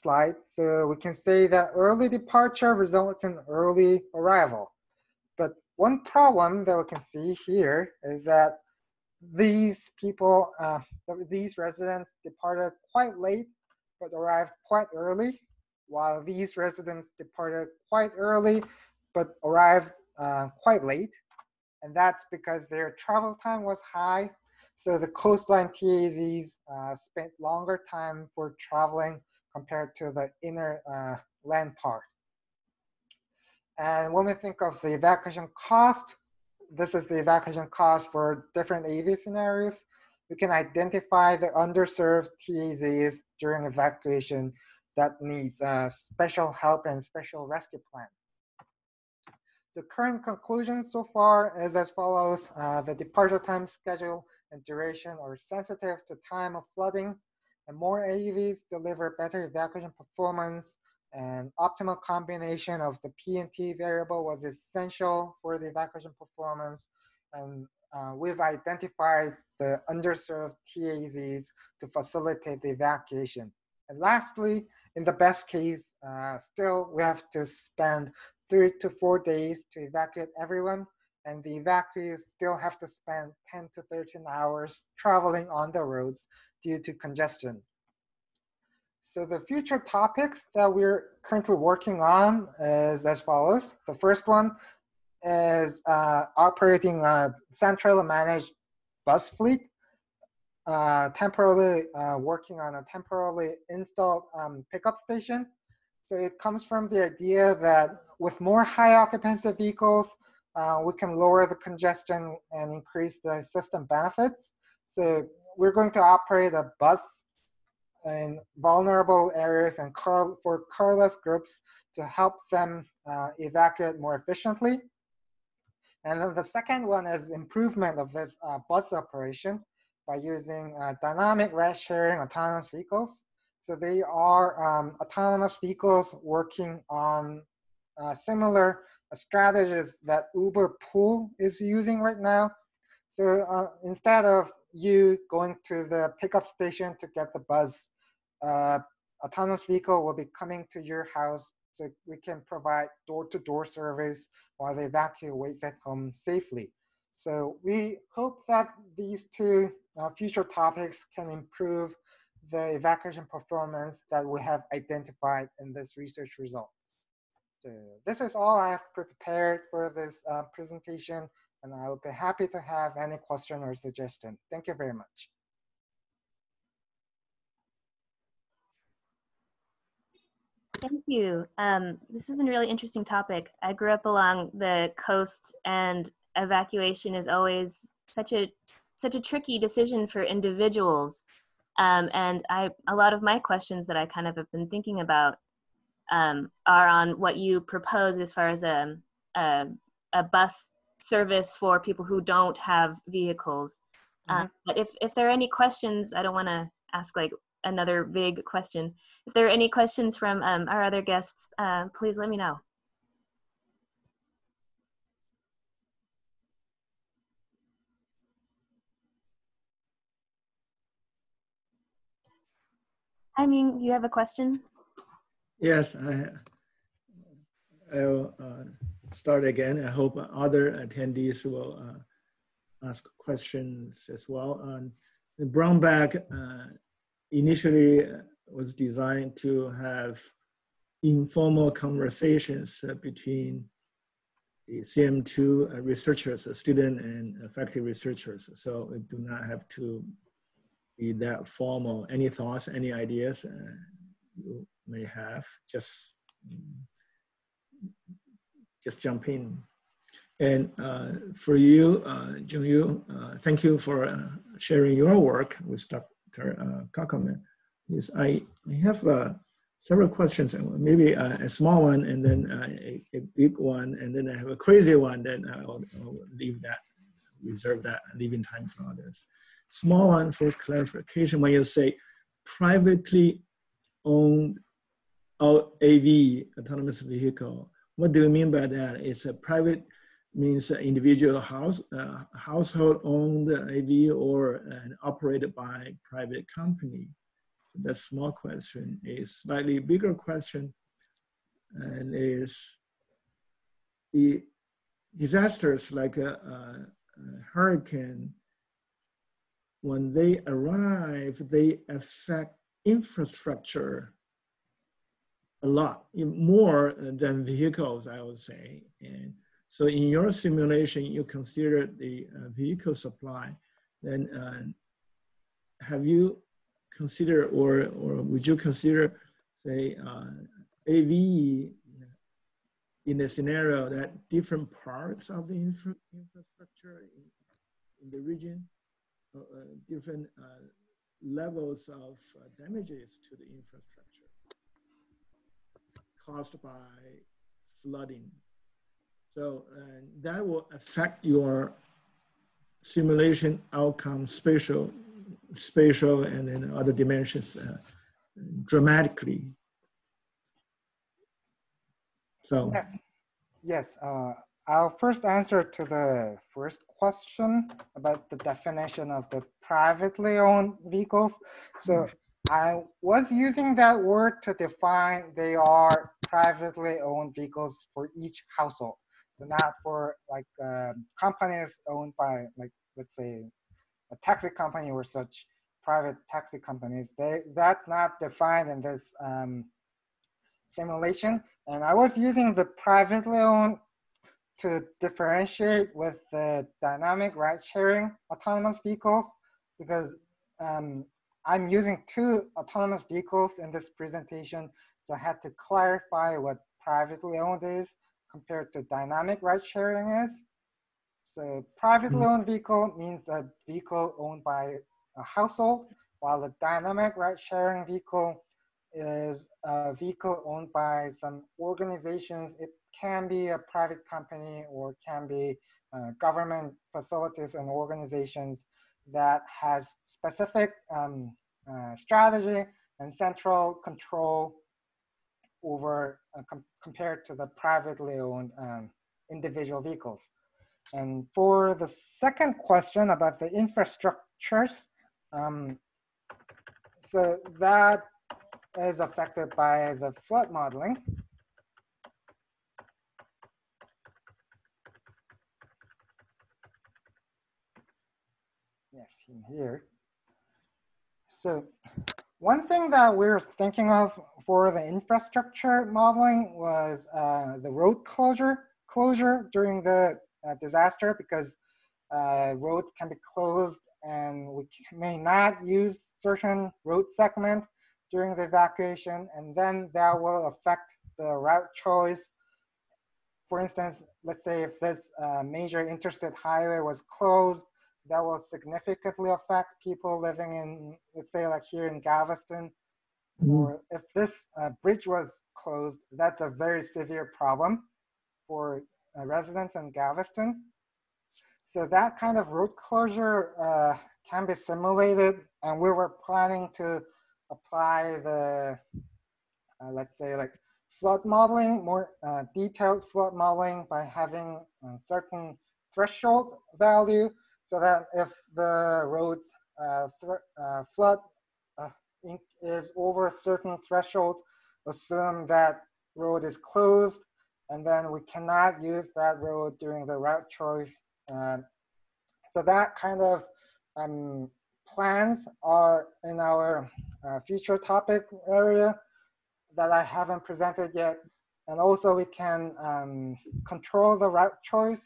slide. So we can say that early departure results in early arrival. But one problem that we can see here is that these people, uh, these residents departed quite late but arrived quite early, while these residents departed quite early but arrived uh, quite late. And that's because their travel time was high. So the coastline TAZs uh, spent longer time for traveling compared to the inner uh, land part. And when we think of the evacuation cost, this is the evacuation cost for different AV scenarios. We can identify the underserved TAZs during evacuation that needs uh, special help and special rescue plan. The current conclusion so far is as follows. Uh, the departure time schedule and duration are sensitive to time of flooding, and more AUVs deliver better evacuation performance and optimal combination of the P and T variable was essential for the evacuation performance. And uh, we've identified the underserved TAZs to facilitate the evacuation. And lastly, in the best case, uh, still we have to spend three to four days to evacuate everyone. And the evacuees still have to spend 10 to 13 hours traveling on the roads due to congestion. So the future topics that we're currently working on is as follows. The first one is uh, operating a centrally managed bus fleet, uh, temporarily uh, working on a temporarily installed um, pickup station. So it comes from the idea that with more high occupancy vehicles, uh, we can lower the congestion and increase the system benefits. So we're going to operate a bus in vulnerable areas and car, for carless groups to help them uh, evacuate more efficiently. And then the second one is improvement of this uh, bus operation by using uh, dynamic ride sharing autonomous vehicles. So they are um, autonomous vehicles working on uh, similar strategies that Uber Pool is using right now. So uh, instead of you going to the pickup station to get the bus uh, autonomous vehicle will be coming to your house so we can provide door-to-door -door service while the evacuee waits at home safely. So we hope that these two uh, future topics can improve the evacuation performance that we have identified in this research results. So this is all I have prepared for this uh, presentation, and I will be happy to have any question or suggestion. Thank you very much. Thank you. Um, this is a really interesting topic. I grew up along the coast, and evacuation is always such a such a tricky decision for individuals. Um, and I, a lot of my questions that I kind of have been thinking about um, are on what you propose as far as a, a, a bus service for people who don't have vehicles. Mm-hmm. Um, but if if there are any questions, I don't want to ask like another vague question. If there are any questions from um, our other guests, uh, please let me know. I mean, you have a question? Yes, I, I'll uh, start again. I hope other attendees will uh, ask questions as well. Um, the brown bag uh, initially was designed to have informal conversations uh, between the CM2 uh, researchers, student and faculty researchers. So we do not have to be that formal. Any thoughts, any ideas uh, you may have, just, just jump in. And uh, for you, uh, Jungyu, uh, thank you for uh, sharing your work with Dr. Uh, Kockelman. Yes, I, have uh, several questions, maybe uh, a small one and then uh, a, a, big one, and then I have a crazy one, then I'll, I'll leave that, reserve that, leaving time for others. Small one for clarification, when you say privately owned AV, autonomous vehicle, what do you mean by that? It's a private, means individual house, uh, household owned AV or uh, operated by private company the small question. A slightly bigger question and is disasters like a, a hurricane when they arrive, they affect infrastructure a lot more than vehicles, I would say. And so in your simulation, you consider the uh, vehicle supply, then uh, have you considered or, or would you consider, say, uh, AV in the scenario that different parts of the infra infrastructure in, in, the region, uh, uh, different uh, levels of damages to the infrastructure caused by flooding. So uh, that will affect your simulation outcome, spatial, spatial, and then other dimensions uh, dramatically. So yes, yes. Uh, I'll first answer to the first question about the definition of the privately owned vehicles. So I was using that word to define they are privately owned vehicles for each household. So not for like um, companies owned by like let's say a taxi company or such private taxi companies. They that's not defined in this um, simulation. And I was using the privately owned to differentiate with the dynamic ride sharing autonomous vehicles because um, I'm using two autonomous vehicles in this presentation. So I had to clarify what privately owned is compared to dynamic ride sharing is. So privately mm-hmm. owned vehicle means a vehicle owned by a household, while a dynamic ride sharing vehicle is a vehicle owned by some organizations. It can be a private company or can be uh, government facilities and organizations that has specific um, uh, strategy and central control over uh, com compared to the privately owned um, individual vehicles. And for the second question about the infrastructures, um, so that is affected by the flood modeling. Here. So one thing that we are thinking of for the infrastructure modeling was uh, the road closure closure during the uh, disaster because uh, roads can be closed and we may not use certain road segment during the evacuation and then that will affect the route choice. For instance, let's say if this uh, major interstate highway was closed, that will significantly affect people living in, let's say like here in Galveston, mm. or if this uh, bridge was closed, that's a very severe problem for uh, residents in Galveston. So that kind of road closure uh, can be simulated and we were planning to apply the, uh, let's say like flood modeling, more uh, detailed flood modeling by having a certain threshold value so that if the road's uh, uh, flood uh, is over a certain threshold, assume that road is closed, and then we cannot use that road during the route choice. Uh, so that kind of um, plans are in our uh, future topic area that I haven't presented yet. And also we can um, control the route choice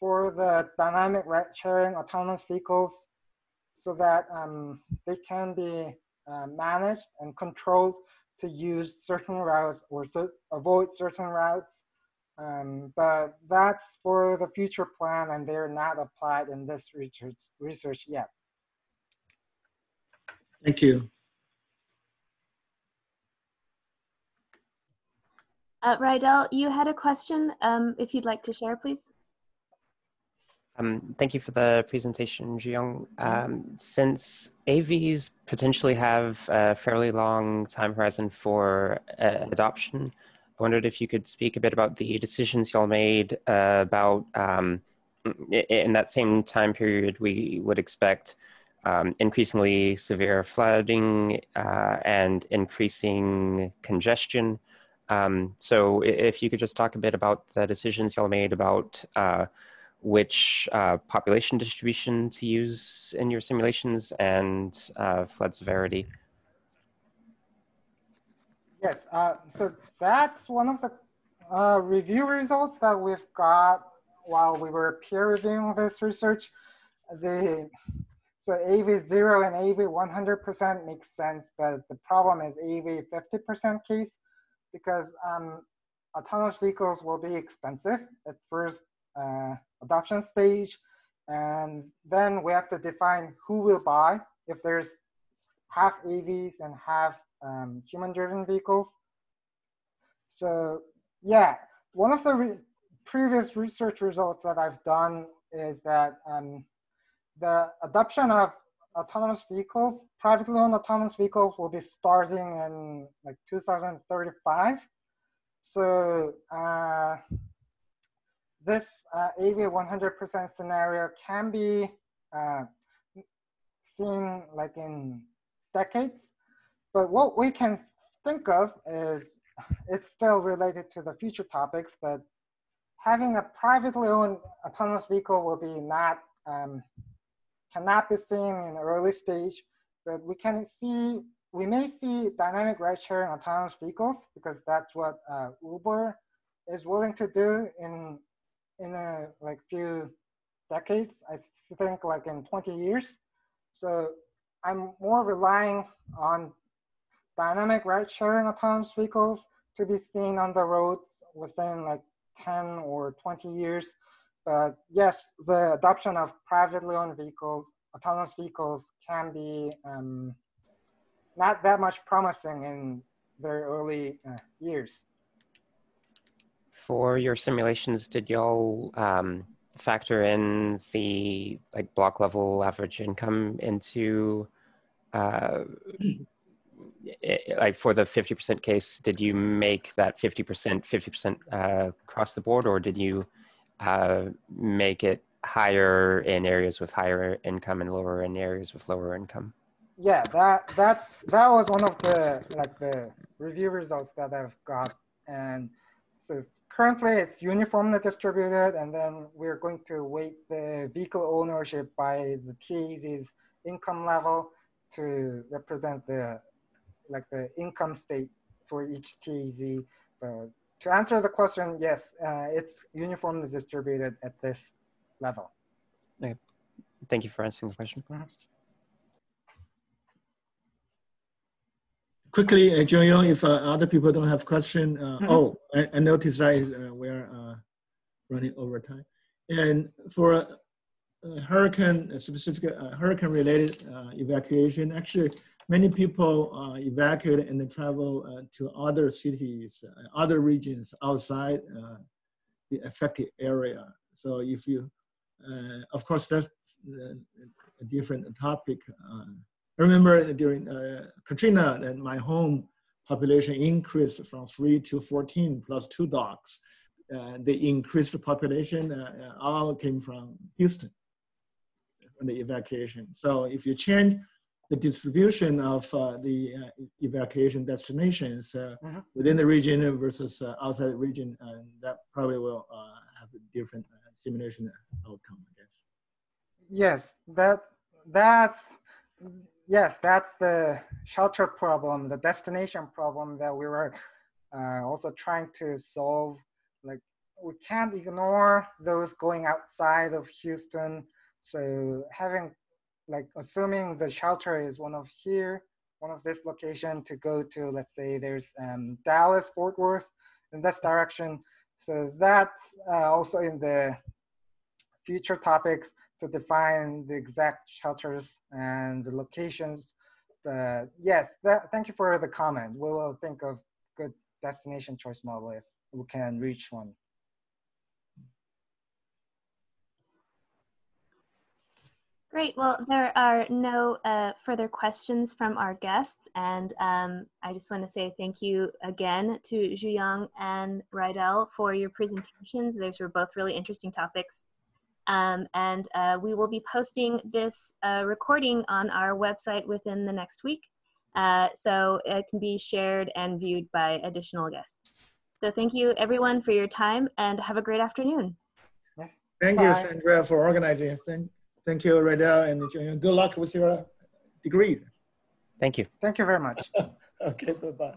for the dynamic ride sharing autonomous vehicles so that um, they can be uh, managed and controlled to use certain routes or so avoid certain routes. Um, but that's for the future plan and they're not applied in this research, research yet. Thank you. Uh, Rydell, you had a question. Um, if you'd like to share, please. Um, thank you for the presentation, Jiyoung. Um, since AVs potentially have a fairly long time horizon for uh, adoption, I wondered if you could speak a bit about the decisions y'all made uh, about um, in that same time period we would expect um, increasingly severe flooding uh, and increasing congestion. Um, so if you could just talk a bit about the decisions y'all made about uh, which uh, population distribution to use in your simulations and uh, flood severity. Yes, uh, so that's one of the uh, review results that we've got while we were peer reviewing this research. The so AV0 and AV 100% makes sense, but the problem is AV 50% case because um, autonomous vehicles will be expensive at first uh, adoption stage. And then we have to define who will buy if there's half AVs and half um, human driven vehicles. So yeah, one of the re previous research results that I've done is that um, the adoption of autonomous vehicles, privately owned autonomous vehicles will be starting in like 2035. So uh, this uh, AV 100% scenario can be uh, seen like in decades. But what we can think of is it's still related to the future topics, but having a privately owned autonomous vehicle will be not um, cannot be seen in early stage, but we can see, we may see dynamic ride sharing autonomous vehicles because that's what uh, Uber is willing to do in, in a like few decades, I think like in 20 years. So I'm more relying on dynamic ride sharing autonomous vehicles to be seen on the roads within like 10 or 20 years but yes, the adoption of privately owned vehicles, autonomous vehicles can be um, not that much promising in very early uh, years. For your simulations, did y'all um, factor in the like block level average income into uh, <clears throat> like for the 50% case, did you make that 50%, 50% uh, across the board or did you uh, make it higher in areas with higher income and lower in areas with lower income. Yeah, that that's that was one of the like the review results that I've got, and so currently it's uniformly distributed, and then we're going to weight the vehicle ownership by the TAZ's income level to represent the like the income state for each TAZ. But to answer the question, yes, uh, it's uniformly distributed at this level. Okay. Thank you for answering the question. Mm-hmm. Quickly, uh, Jooyong, if uh, other people don't have question, uh, mm -hmm. oh, I, I, noticed that uh, we're uh, running over time. And for hurricane specific, hurricane related evacuation, actually, many people uh, evacuate and travel uh, to other cities, uh, other regions outside uh, the affected area. So if you, uh, of course, that's a different topic. I remember during Katrina, and my home population increased from three to 14 plus two dogs. the increased population all came from Houston, from the evacuation. So if you change the distribution of uh, the uh, evacuation destinations uh, mm-hmm. within the region versus uh, outside the region, that probably will uh, have a different uh, simulation outcome, I guess. Yes, that that's yes, that's the shelter problem, the destination problem that we were also trying to solve. Like we can't ignore those going outside of Houston. So having like assuming the shelter is one of here, one of this location to go to, let's say there's um, Dallas, Fort Worth in this direction. So that's uh, also in the future topics to define the exact shelters and the locations. But yes, that, thank you for the comment. We will think of good destination choice model if we can reach one. Great. Well, there are no uh, further questions from our guests. And um, I just want to say thank you again to Jooyong and Rydell for your presentations. Those were both really interesting topics. Um, and uh, we will be posting this uh, recording on our website within the next week. Uh, so it can be shared and viewed by additional guests. So thank you everyone for your time and have a great afternoon. Thank you, Sandra, for organizing. Thank, thank you, Radel, and good luck with your degree. Thank you. Thank you very much. <laughs> Okay, bye-bye.